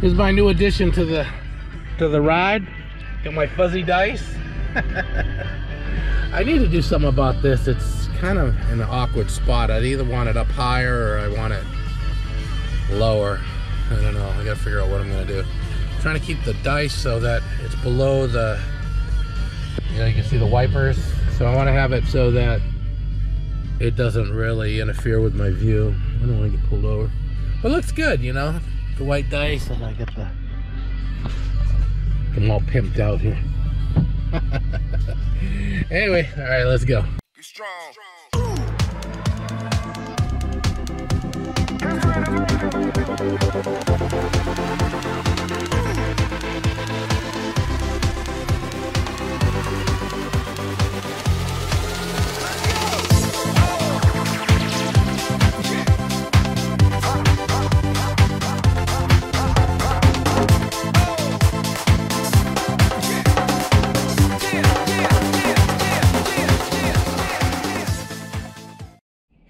Here's my new addition to the to the ride. Got my fuzzy dice. I need to do something about this. It's kind of in an awkward spot. I'd either want it up higher or I want it lower. I don't know. I gotta figure out what I'm gonna do. I'm trying to keep the dice so that it's below the you know you can see the wipers. So I want to have it so that it doesn't really interfere with my view. I don't want to get pulled over. But it looks good, you know. The white dice and I get the I'm all pimped out here. anyway, all right, let's go. Be strong.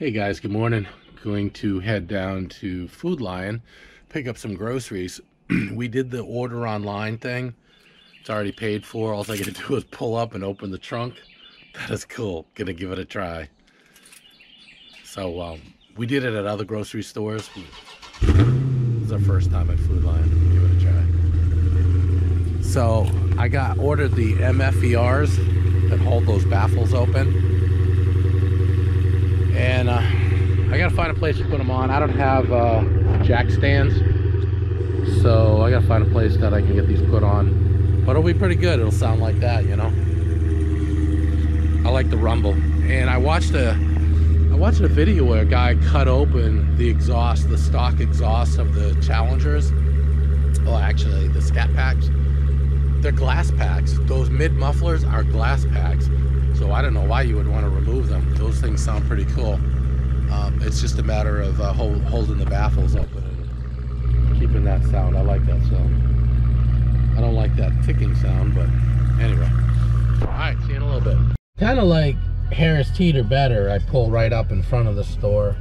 Hey guys, good morning. Going to head down to Food Lion, pick up some groceries. we did the order online thing. It's already paid for. All I gotta do is pull up and open the trunk. That is cool. Gonna give it a try. So um, we did it at other grocery stores. It's our first time at Food Lion. Give it a try. So I got ordered the MFERs that hold those baffles open and uh, I gotta find a place to put them on. I don't have uh, jack stands, so I gotta find a place that I can get these put on. But it'll be pretty good. It'll sound like that, you know. I like the rumble, and I watched a I watched a video where a guy cut open the exhaust, the stock exhaust of the Challengers. Oh, actually, the Scat Packs. They're glass packs. Those mid mufflers are glass packs. So I don't know why you would want to remove them. Those things sound pretty cool. Um, it's just a matter of uh, hold, holding the baffles open and keeping that sound. I like that sound. I don't like that ticking sound, but anyway. All right, see you in a little bit. Kind of like Harris Teeter better. I pull right up in front of the store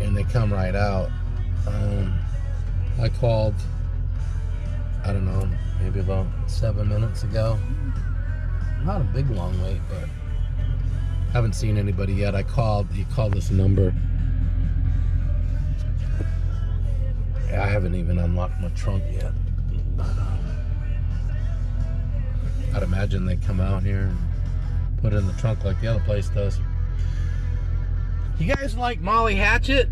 and they come right out. Um, I called, I don't know, maybe about seven minutes ago not a big long wait, but haven't seen anybody yet. I called, you call this number. I haven't even unlocked my trunk yet. But, um, I'd imagine they come out here and put it in the trunk like the other place does. You guys like Molly Hatchet?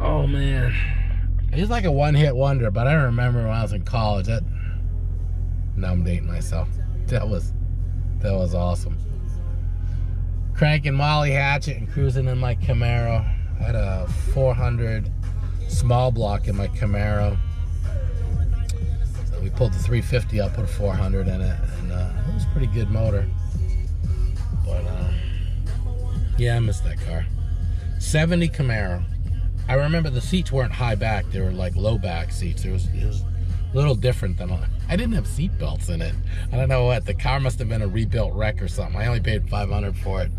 Oh man. He's like a one-hit wonder, but I remember when I was in college. That now I'm dating myself. That was that was awesome. Cranking Molly Hatchet and cruising in my Camaro. I had a 400 small block in my Camaro. So we pulled the 350 up, put a 400 in it, and uh, it was a pretty good motor. But uh, yeah, I missed that car. 70 Camaro. I remember the seats weren't high back; they were like low back seats. It was it was little different than I didn't have seat belts in it. I don't know what. The car must have been a rebuilt wreck or something. I only paid 500 for it.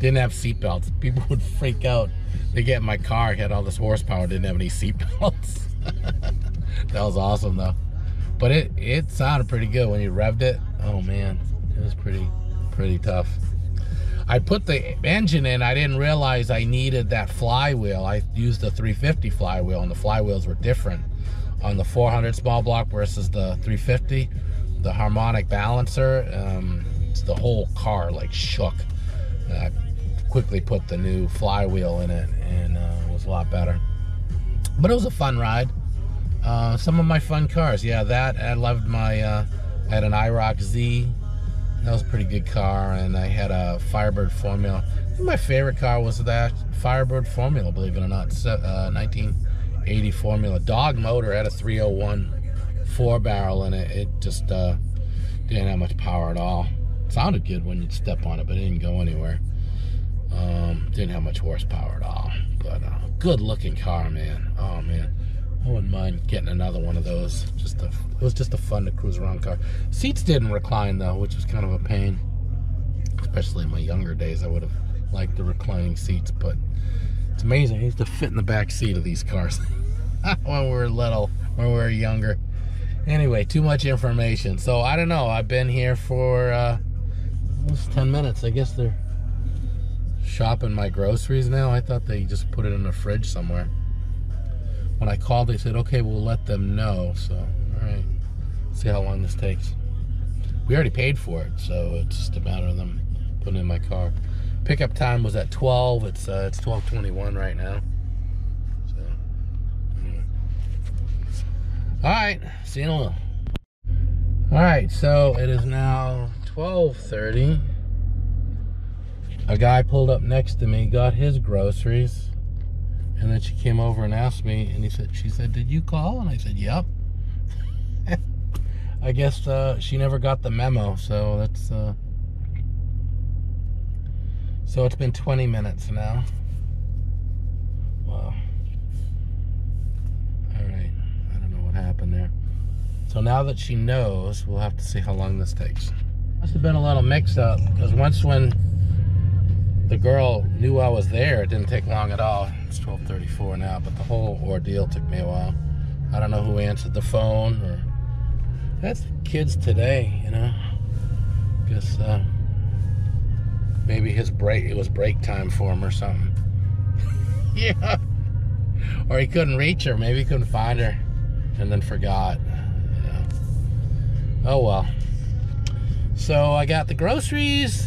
Didn't have seat belts. People would freak out. They get in my car, had all this horsepower, didn't have any seat belts. that was awesome though. But it it sounded pretty good when you revved it. Oh man, it was pretty pretty tough. I put the engine in, I didn't realize I needed that flywheel. I used the 350 flywheel and the flywheels were different on the 400 small block versus the 350 the harmonic balancer um, the whole car like shook. I quickly put the new flywheel in it and uh, it was a lot better. But it was a fun ride. Uh, some of my fun cars yeah that I loved my uh, I had an IROC Z. That was a pretty good car and I had a Firebird Formula. My favorite car was that Firebird Formula believe it or not uh, 19 80 Formula. Dog motor had a 301 four barrel in it. It just uh, didn't have much power at all. sounded good when you'd step on it, but it didn't go anywhere. Um, didn't have much horsepower at all. But uh, good looking car, man. Oh man. I wouldn't mind getting another one of those. Just a, it was just a fun to cruise around car. Seats didn't recline though, which was kind of a pain. Especially in my younger days, I would have liked the reclining seats, but it's amazing. I used to fit in the back seat of these cars when we were little. when we were younger. Anyway, too much information. So I don't know. I've been here for uh, almost 10 minutes. I guess they're shopping my groceries now. I thought they just put it in the fridge somewhere. When I called, they said, okay, we'll let them know. So, all right. See how long this takes. We already paid for it, so it's just a matter of them putting in my car. Pickup time was at 12. It's uh, it's 12:21 right now. So, anyway. all right. See you in a little. All right, so it is now 12:30. A guy pulled up next to me, got his groceries, and then she came over and asked me, and he said, she said, "Did you call?" And I said, "Yep." I guess uh, she never got the memo, so that's. Uh, so it's been 20 minutes now. Wow. All right. I don't know what happened there. So now that she knows, we'll have to see how long this takes. Must have been a little mix up because once when the girl knew I was there, it didn't take long at all. It's 12:34 now, but the whole ordeal took me a while. I don't know who answered the phone or that's kids today, you know. Guess uh, maybe his break it was break time for him or something. yeah. Or he couldn't reach her, maybe he couldn't find her and then forgot. Yeah. Oh well. So I got the groceries.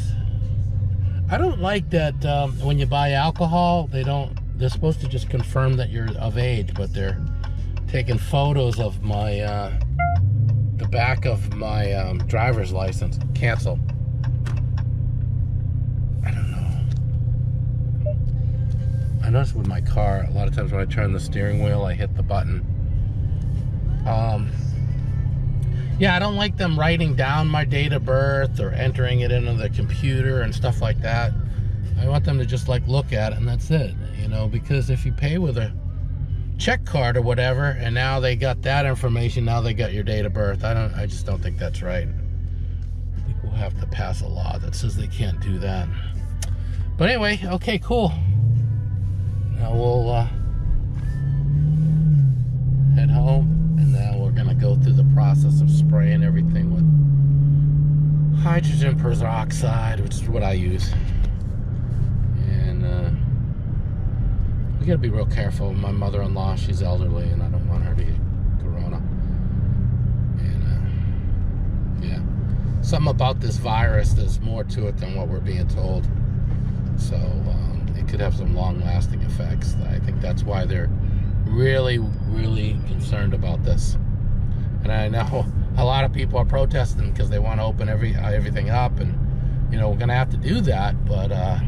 I don't like that um, when you buy alcohol, they don't. They're supposed to just confirm that you're of age, but they're taking photos of my uh, the back of my um, driver's license. Cancel. I don't know. I notice with my car, a lot of times when I turn the steering wheel, I hit the button. Um, yeah, I don't like them writing down my date of birth or entering it into the computer and stuff like that. I want them to just like look at it and that's it, you know, because if you pay with a check card or whatever and now they got that information, now they got your date of birth. I don't I just don't think that's right. I think we'll have to pass a law that says they can't do that. But anyway, okay, cool. Now we'll uh, head home and now we're gonna go through the process of spraying everything with hydrogen peroxide, which is what I use. And uh, we gotta be real careful. My mother-in-law, she's elderly, and I don't want her to get corona. And uh, yeah, something about this virus. There's more to it than what we're being told. So um, it could have some long-lasting effects. I think that's why they're really, really concerned about this. And I know a lot of people are protesting because they want to open every everything up, and you know we're gonna have to do that. But uh,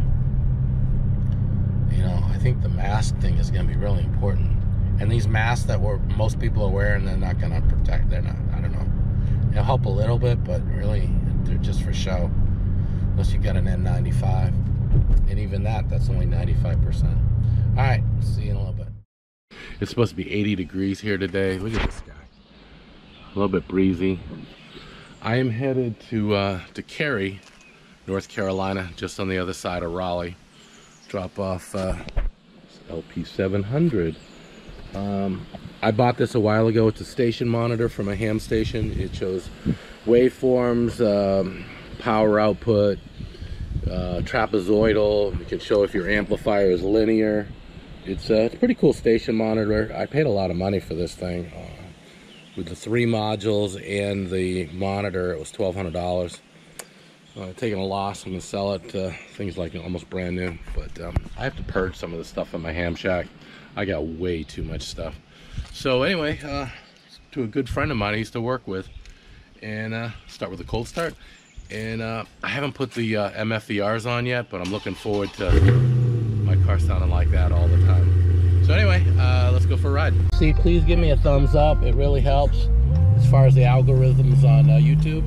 you know, I think the mask thing is gonna be really important. And these masks that we're, most people are wearing, they're not gonna protect. They're not. I don't know. They'll help a little bit, but really, they're just for show. Unless you got an N95, and even that, that's only 95%. All right, see you in a little bit. It's supposed to be 80 degrees here today. Look at this guy. A little bit breezy. I am headed to uh, to Cary, North Carolina, just on the other side of Raleigh. Drop off uh, LP700. Um, I bought this a while ago. It's a station monitor from a ham station. It shows waveforms, um, power output, uh, trapezoidal. You can show if your amplifier is linear. It's, uh, it's a pretty cool station monitor. I paid a lot of money for this thing. Uh, with the three modules and the monitor, it was $1,200. Uh, taking a loss, I'm gonna sell it. Things like almost brand new, but um, I have to purge some of the stuff in my ham shack. I got way too much stuff. So anyway, uh, to a good friend of mine I used to work with, and uh, start with a cold start. And uh, I haven't put the uh, on yet, but I'm looking forward to my car sounding like that all the time. So anyway, uh, let's go for a ride. See, please give me a thumbs up. It really helps as far as the algorithms on uh, YouTube.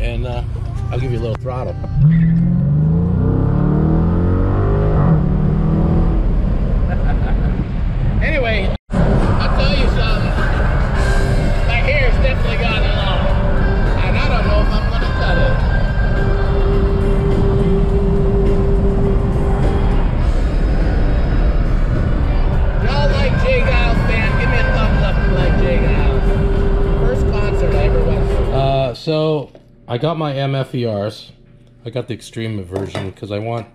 And uh, I'll give you a little throttle. I got my MFERs. I got the extreme version because I want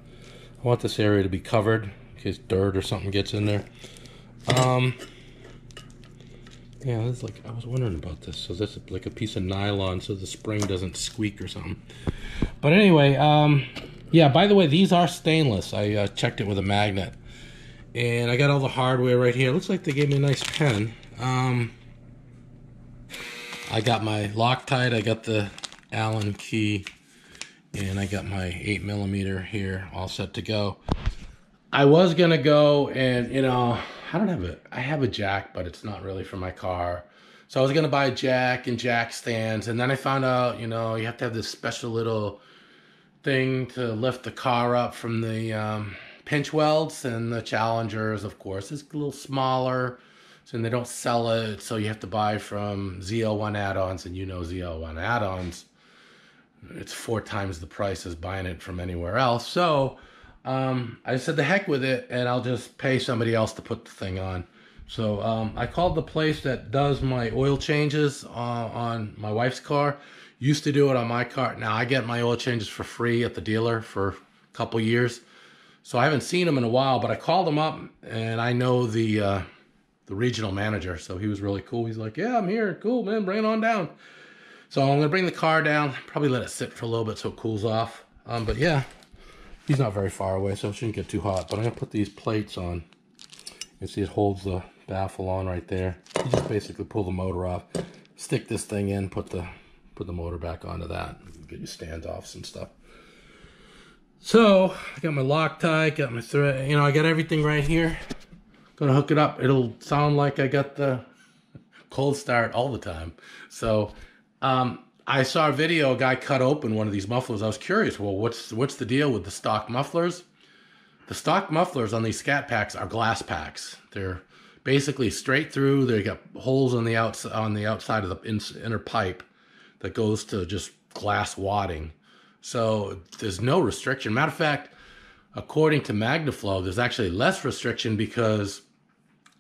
I want this area to be covered in case dirt or something gets in there. Um, yeah, it's like I was wondering about this. So this is like a piece of nylon so the spring doesn't squeak or something. But anyway, um, yeah. By the way, these are stainless. I uh, checked it with a magnet, and I got all the hardware right here. Looks like they gave me a nice pen. Um, I got my Loctite. I got the Allen key, and I got my eight millimeter here, all set to go. I was gonna go and you know I don't have a, I have a jack, but it's not really for my car. So I was gonna buy a jack and jack stands, and then I found out, you know, you have to have this special little thing to lift the car up from the um, pinch welds, and the Challengers, of course, is a little smaller, so they don't sell it. So you have to buy from ZL1 add-ons, and you know ZL1 add-ons, it's four times the price as buying it from anywhere else. So um, I said the heck with it, and I'll just pay somebody else to put the thing on. So um, I called the place that does my oil changes uh, on my wife's car. Used to do it on my car. Now I get my oil changes for free at the dealer for a couple years. So I haven't seen him in a while, but I called him up, and I know the uh, the regional manager. So he was really cool. He's like, "Yeah, I'm here. Cool, man. Bring it on down." So I'm gonna bring the car down. Probably let it sit for a little bit so it cools off. Um, but yeah, He's not very far away, so it shouldn't get too hot. But I'm to put these plates on. You see it holds the baffle on right there. You just basically pull the motor off, stick this thing in, put the put the motor back onto that, get your standoffs and stuff. So, I got my Loctite, got my thread, you know, I got everything right here. Gonna hook it up. It'll sound like I got the cold start all the time. So, um, I saw a video, a guy cut open one of these mufflers. I was curious, well, what's what's the deal with the stock mufflers? The stock mufflers on these scat packs are glass packs. They're basically straight through. They got holes on the outs on the outside of the inner pipe that goes to just glass wadding. So there's no restriction. Matter of fact, according to Magnaflow, there's actually less restriction because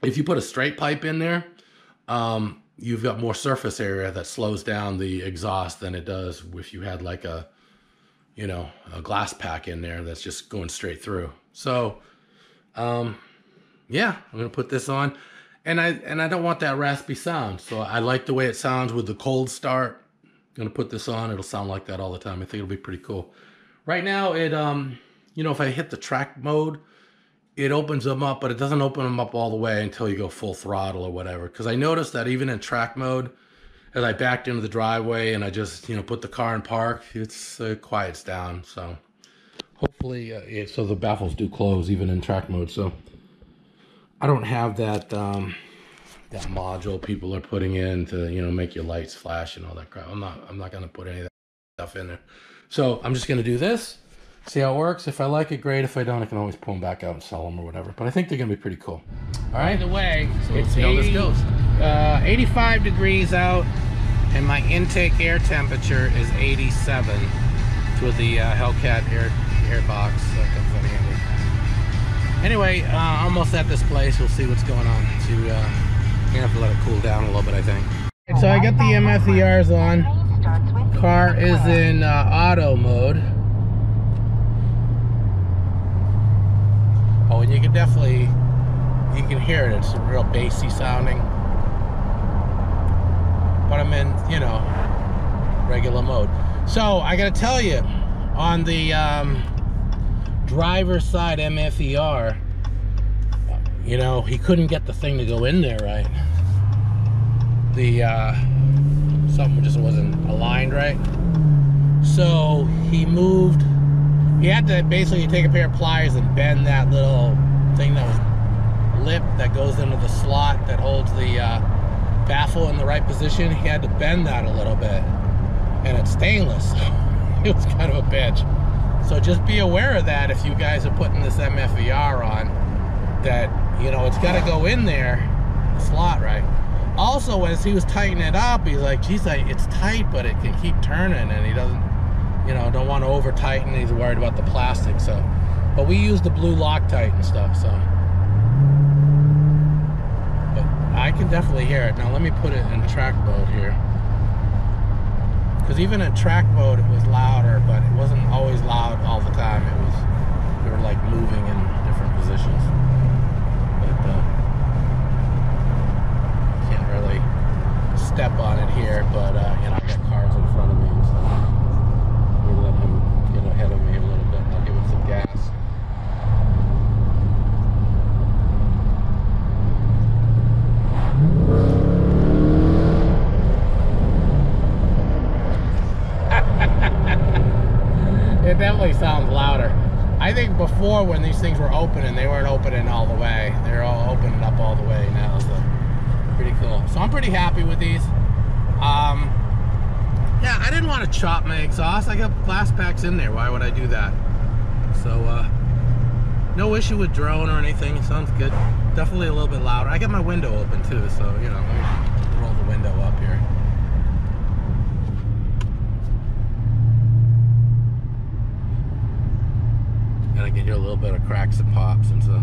if you put a straight pipe in there, um, you've got more surface area that slows down the exhaust than it does if you had like a you know a glass pack in there that's just going straight through. So um yeah i'm gonna put this on. And i and i don't want that raspy sound. So i like the way it sounds with the cold start. I'm gonna put this on. It'll sound like that all the time. I think it'll be pretty cool. Right now it um you know if i hit the track mode it opens them up, but it doesn't open them up all the way until you go full throttle or whatever. Because I noticed that even in track mode, as I backed into the driveway and I just you know put the car in park, it's uh, quiets down. So hopefully, uh, yeah, so the baffles do close even in track mode. So I don't have that um, that module people are putting in to you know make your lights flash and all that crap. I'm not I'm not gonna put any of that stuff in there. So I'm just gonna do this see how it works. If I like it, great. If I don't, I can always pull them back out and sell them or whatever. But I think they're going to be pretty cool. All right. By the way, so it's 80, how this goes. Uh, 85 degrees out, and my intake air temperature is 87 with the uh, Hellcat air air box. Uh, anyway, uh, almost at this place. We'll see what's going on. So, uh, gonna have to let it cool down a little bit, I think. So I got the MFERs on. Car is in uh, auto mode. Oh, and you can definitely, you can hear it. It's real bassy sounding. But I'm in, you know, regular mode. So I gotta tell you, on the um, driver's side MFER, you know, he couldn't get the thing to go in there right. The uh, something just wasn't aligned right. So he moved he had to basically take a pair of pliers and bend that little thing that was lip that goes into the slot that holds the uh, baffle in the right position. He had to bend that a little bit, and it's stainless. it was kind of a bitch. So just be aware of that if you guys are putting this MFER on, that you know it's got to go in there, the slot right. Also, as he was tightening it up, he's like, "Geez, like, it's tight, but it can keep turning," and he doesn't you know, don't want to over tighten. He's worried about the plastic. So, but we use the blue Loctite and stuff. So, but I can definitely hear it. Now let me put it in track mode here. Because even in track mode, it was louder, but it wasn't always loud all the time. It was, we were like moving in different positions. But uh, can't really step on it here, but uh, you know, I got cars in front of me, so we let him get ahead of me a little bit. and I'll give him some gas. It definitely sounds louder. I think before when these things were opening, they weren't opening all the way. They're all opening up all the way now, so pretty cool. So I'm pretty happy with these. Um, yeah, I didn't want to chop my exhaust. I got glass packs in there. Why would I do that? So uh, no issue with drone or anything. It sounds good. Definitely a little bit louder. I got my window open too, so you know, roll the window up here. And I can hear a little bit of cracks and pops and so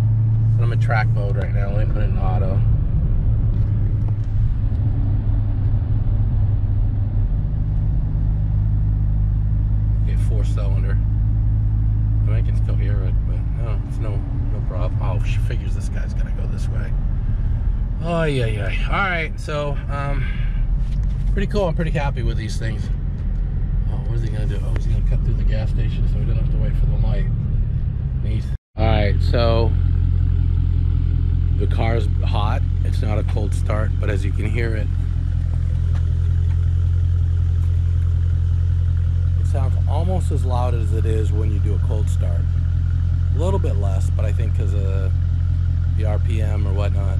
but I'm in track mode right now. Let me put it in auto. Okay, four cylinder. I, mean, I can still hear it, but no, it's no no problem. Oh, she figures this guy's gonna go this way. Oh yeah, yeah. All right, so um, pretty cool. I'm pretty happy with these things. Oh, what is he gonna do? Oh, he's gonna cut through the gas station so he doesn't have to wait for the light. Neat. All right, so the car's hot. It's not a cold start, but as you can hear it, it sounds almost as loud as it is when you do a cold start. A little bit less, but I think because of the RPM or whatnot.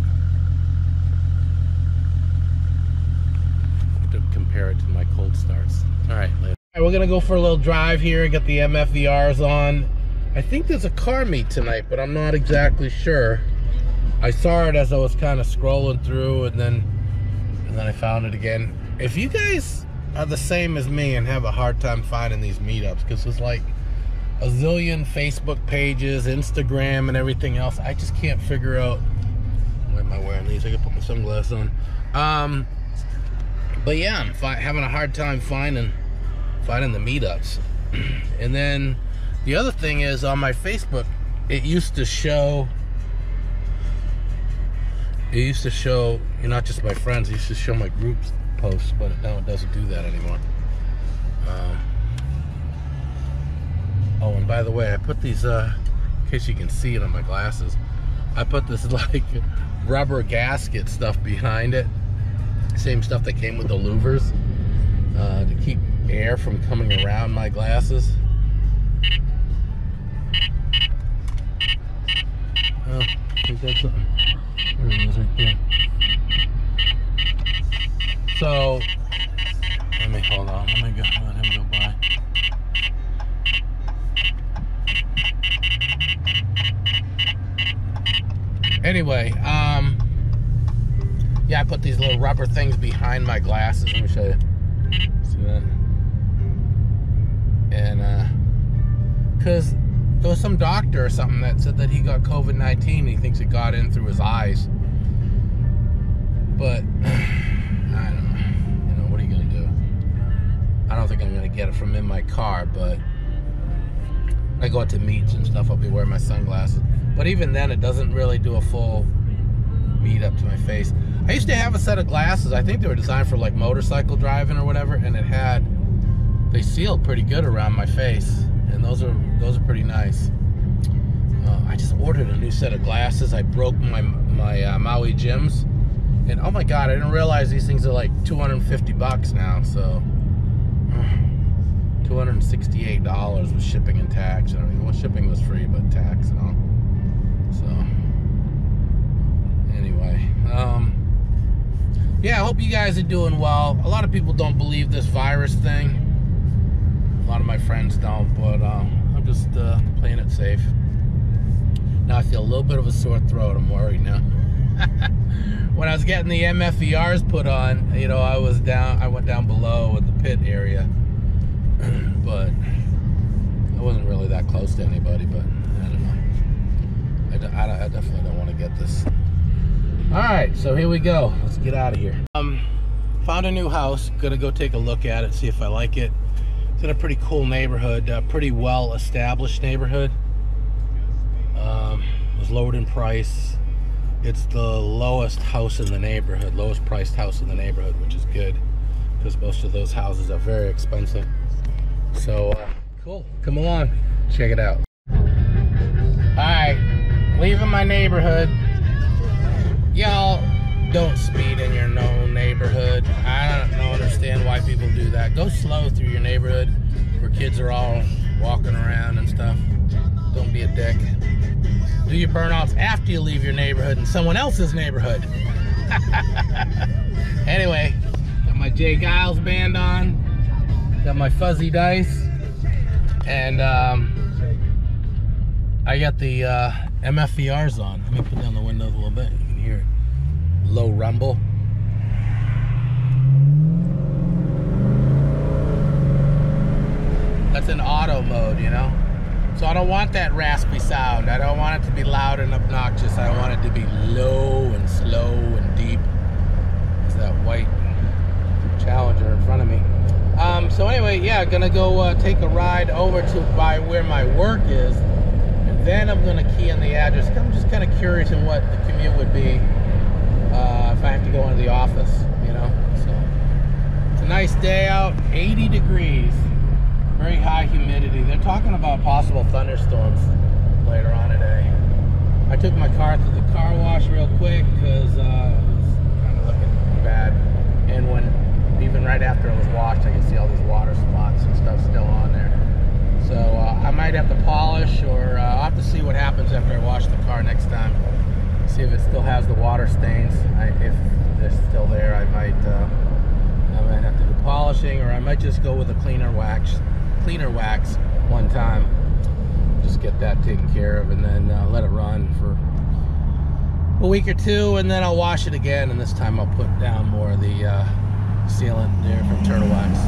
To compare it to my cold starts. All right, later. All right, we're gonna go for a little drive here. Get the MFERs on. I think there's a car meet tonight, but I'm not exactly sure. I saw it as I was kind of scrolling through, and then and then I found it again. If you guys are the same as me and have a hard time finding these meetups, because there's like a zillion Facebook pages, Instagram, and everything else, I just can't figure out. Why am I wearing these? I can put my sunglasses on. Um, but yeah, I'm having a hard time finding finding the meetups. and then the other thing is on my Facebook, it used to show. It used to show, you not just my friends. It used to show my groups posts, but now it doesn't do that anymore. Um, oh, and by the way, I put these. Uh, in case you can see it on my glasses, I put this like rubber gasket stuff behind it. Same stuff that came with the louvers uh, to keep air from coming around my glasses. Oh, I think that's something. There it is right there. So, let me hold on. Let me go. Let him go by. Anyway, um, yeah, I put these little rubber things behind my glasses. Let me show you. See that? And, uh, because there was some doctor or something that said that he got COVID 19. He thinks it got in through his eyes. But, I don't know. You know, what are you going to do? I don't think I'm going to get it from in my car, but I go out to meets and stuff, I'll be wearing my sunglasses. But even then, it doesn't really do a full meet up to my face. I used to have a set of glasses. I think they were designed for like motorcycle driving or whatever, and it had they sealed pretty good around my face, those are those are pretty nice. Uh, I just ordered a new set of glasses. I broke my my uh, Maui Jims, and oh my god, I didn't realize these things are like 250 bucks now. So. $268 with shipping and tax and everything. Well, shipping was free, but tax and all. So, anyway, um, yeah, I hope you guys are doing well. A lot of people don't believe this virus thing. A lot of my friends don't, but uh, I'm just uh, playing it safe. Now I feel a little bit of a sore throat. I'm worried now. when I was getting the MFERs put on, you know, I was down. I went down below in the pit area, but I wasn't really that close to anybody. But I don't know. I, I definitely don't want to get this. All right, so here we go. Let's get out of here. Um, found a new house. Gonna go take a look at it, see if I like it. It's in a pretty cool neighborhood, uh, pretty well established neighborhood. Um, it was lowered in price. It's the lowest house in the neighborhood, lowest priced house in the neighborhood, which is good because most of those houses are very expensive. So, uh, cool. Come along, check it out. All right, leaving my neighborhood. Y'all don't speed in your known neighborhood. I don't understand why people do that. Go slow through your neighborhood where kids are all walking around and stuff. Don't be a dick. Do your burnouts after you leave your neighborhood in someone else's neighborhood. anyway, got my J. Geils band on. Got my fuzzy dice. And um, I got the uh, MFERs on. Let me put down the windows a little bit. You can hear it. Low rumble. That's in auto mode, you know? So I don't want that raspy sound. I don't want it to be loud and obnoxious. I want it to be low and slow and deep. There's that white Challenger in front of me. Um, so anyway, yeah, gonna go uh, take a ride over to by where my work is, and then I'm gonna key in the address. I'm just kind of curious in what the commute would be if I have to go into the office, you know. So it's a nice day out, 80 degrees, very high humidity. They're talking about possible thunderstorms later on today. I took my car through the car wash real quick because uh, it was kind of looking bad, and when even right after it was washed, I can see all these water spots and stuff still on there. So uh, I might have to polish, or uh, I'll have to see what happens after I wash the car next time. See if it still has the water stains. I, if they're still there, I might uh, I might have to do polishing, or I might just go with a cleaner wax, cleaner wax one time. Just get that taken care of, and then uh, let it run for a week or two, and then I'll wash it again. And this time I'll put down more of the uh, sealant there from Turtle Wax.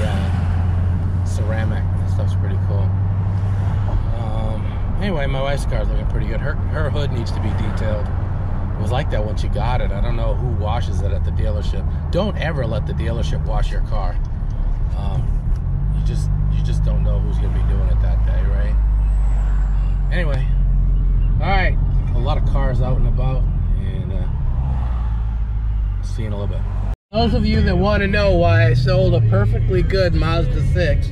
The uh, ceramic. That stuff's pretty cool. Anyway, my wife's car's looking pretty good. Her her hood needs to be detailed. It was like that when she got it. I don't know who washes it at the dealership. Don't ever let the dealership wash your car. Um, you just you just don't know who's gonna be doing it that day, right? Anyway, all right. A lot of cars out and about, and uh, seeing a little bit. Those of you that want to know why I sold a perfectly good Mazda 6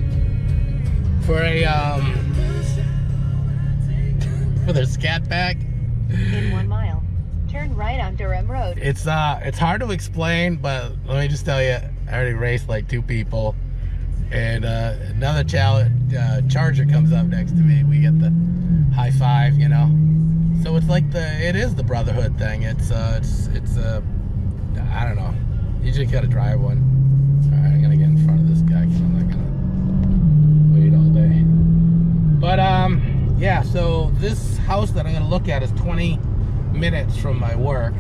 for a um for their scat pack, In one mile, turn right on Durham Road. it's uh it's hard to explain, but let me just tell you, I already raced like two people, and uh, another challenge uh, charger comes up next to me. We get the high five, you know. So it's like the it is the brotherhood thing. It's uh it's it's uh I don't know. You just gotta drive one. All right, I'm gonna get in front of this guy because I'm not gonna wait all day. But um, yeah. So this house that I'm gonna look at is 20 minutes from my work,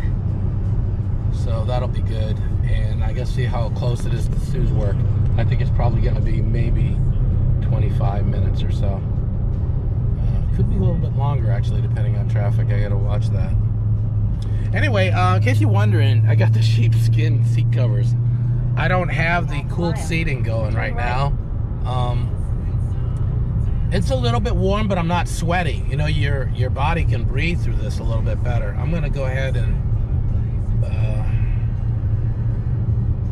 so that'll be good. And I guess see how close it is to Sue's work. I think it's probably gonna be maybe 25 minutes or so. Uh, could be a little bit longer actually, depending on traffic. I gotta watch that. Anyway, uh, in case you're wondering, I got the sheepskin seat covers. I don't have the cooled seating going right now. Um, it's a little bit warm, but I'm not sweaty. You know, your your body can breathe through this a little bit better. I'm gonna go ahead and uh,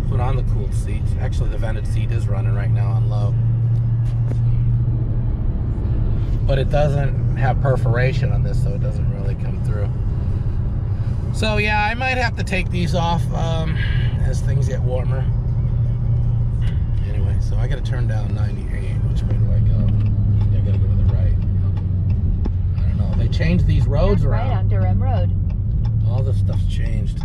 put on the cooled seats. Actually, the vented seat is running right now on low, but it doesn't have perforation on this, so it doesn't really come through. So yeah, I might have to take these off um, as things get warmer. Anyway, so I gotta turn down 98. Which do I go? I gotta go to the right. I don't know. They changed these roads Turn right on around. Durham Road. All this stuff's changed.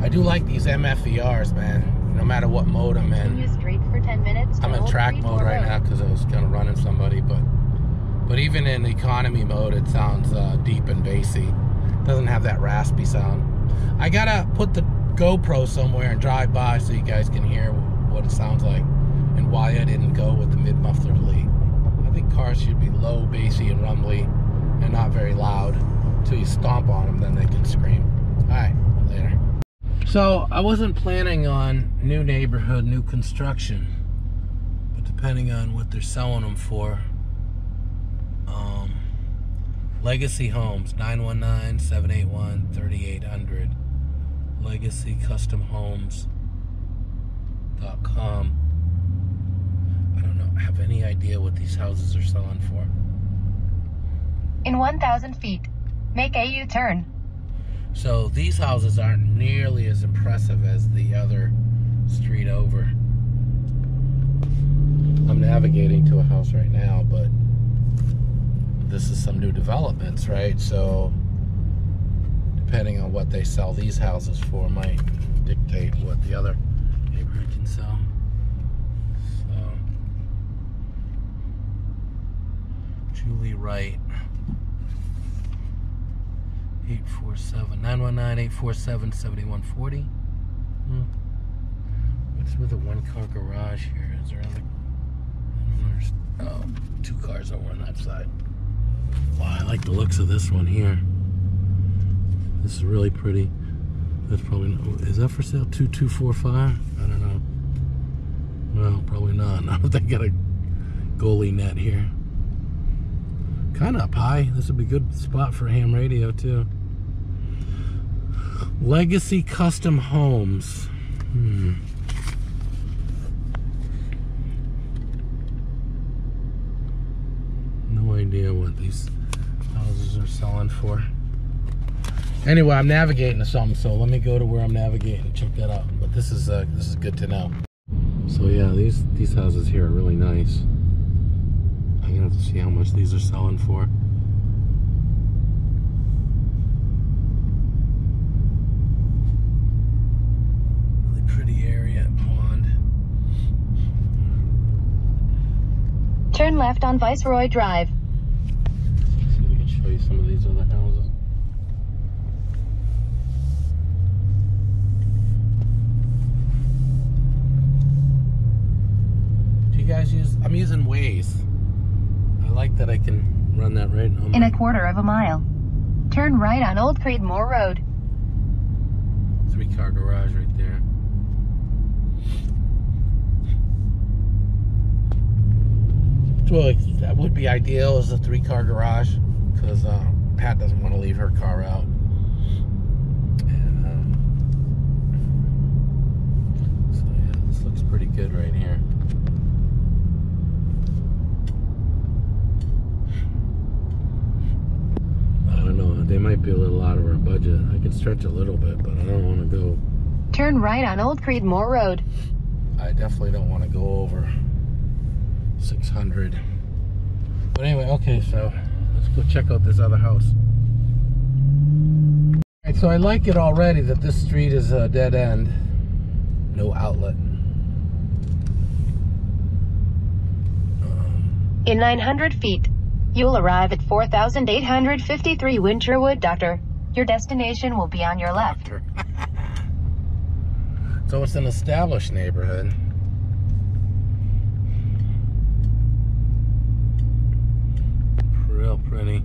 I do like these MFERs, man. No matter what mode I'm in. Continue for 10 minutes. I'm in track mode right now because I was kind of running somebody, but but even in economy mode, it sounds uh, deep and bassy. Doesn't have that raspy sound. I gotta put the GoPro somewhere and drive by so you guys can hear what it sounds like and why I didn't go with the mid muffler lead. I think cars should be low, bassy and rumbly and not very loud. Until you stomp on them, then they can scream. All right, later. So I wasn't planning on new neighborhood, new construction, but depending on what they're selling them for, um, Legacy Homes, 919-781-3800, legacycustomhomes.com. I don't know, have any idea what these houses are selling for. In 1,000 feet, make a U-turn. So these houses aren't nearly as impressive as the other street over. I'm navigating to a house right now, but this is some new developments, right? So depending on what they sell these houses for might dictate what the other neighborhood can sell. So Julie Wright. 847 919 847 7140. Hmm. What's with the one car garage here? Is there other? I. Oh, two cars over on that side. Wow, I like the looks of this one here. This is really pretty. That's probably not, is that for sale? 2245? I don't know. Well, probably not. Not if they got a goalie net here. Kind of up high. This would be a good spot for ham radio too. Legacy Custom Homes. Hmm. No idea what these houses are selling for. Anyway, I'm navigating to something, so let me go to where I'm navigating and check that out. But this is uh, this is good to know. So yeah, these these houses here are really nice. I'm gonna have to see how much these are selling for. Really pretty area, pond. Turn left on Viceroy Drive. See if we can show you some of these other houses. Do you guys use? I'm using Waze. I like that I can run that right on In a quarter of a mile. Turn right on Old Creedmoor Road. three car garage right there. Well, that would be ideal as a three car garage because uh, Pat doesn't want to leave her car out. And, um, so yeah, this looks pretty good right here. I don't know. They might be a little out of our budget. I can stretch a little bit, but I don't want to go Turn right on Old Creedmoor Road. I definitely don't want to go over 600. But anyway, okay, so let's go check out this other house. Alright, so I like it already that this street is a dead end. No outlet. Um, In 900 feet, you'll arrive at 4853 Winterwood, Doctor. Your destination will be on your left. so it's an established neighborhood. Real pretty.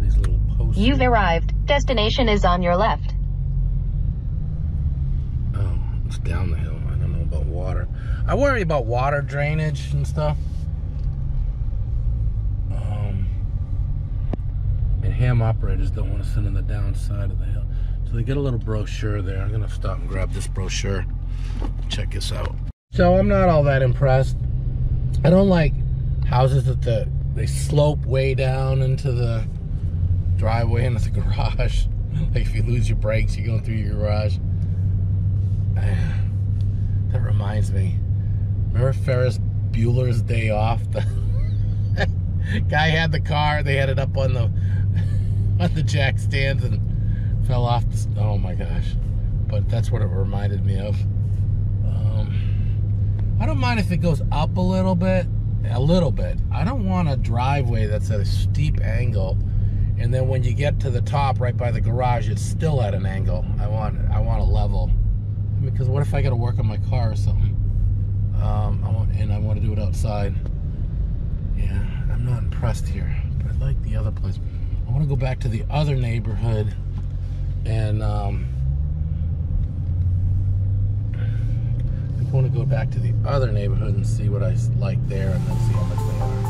These little posts. You've arrived. Destination is on your left. Oh, it's down the hill. I don't know about water. I worry about water drainage and stuff. Um, and ham operators don't want to sit on the downside of the hill. So they get a little brochure there. I'm going to stop and grab this brochure. Check this out. So I'm not all that impressed. I don't like houses that the, they slope way down into the driveway into the garage. like if you lose your brakes, you're going through your garage. That reminds me. Remember Ferris Bueller's Day Off? The guy had the car. They had it up on the on the jack stands and fell off. The, oh my gosh! But that's what it reminded me of. Um, I don't mind if it goes up a little bit, a little bit. I don't want a driveway that's at a steep angle, and then when you get to the top, right by the garage, it's still at an angle. I want I want a level, because what if I got to work on my car or something? Um, I want, and I want to do it outside. Yeah, I'm not impressed here, but I like the other place. I want to go back to the other neighborhood, and um, I want to go back to the other neighborhood and see what I like there, and then see how much they are.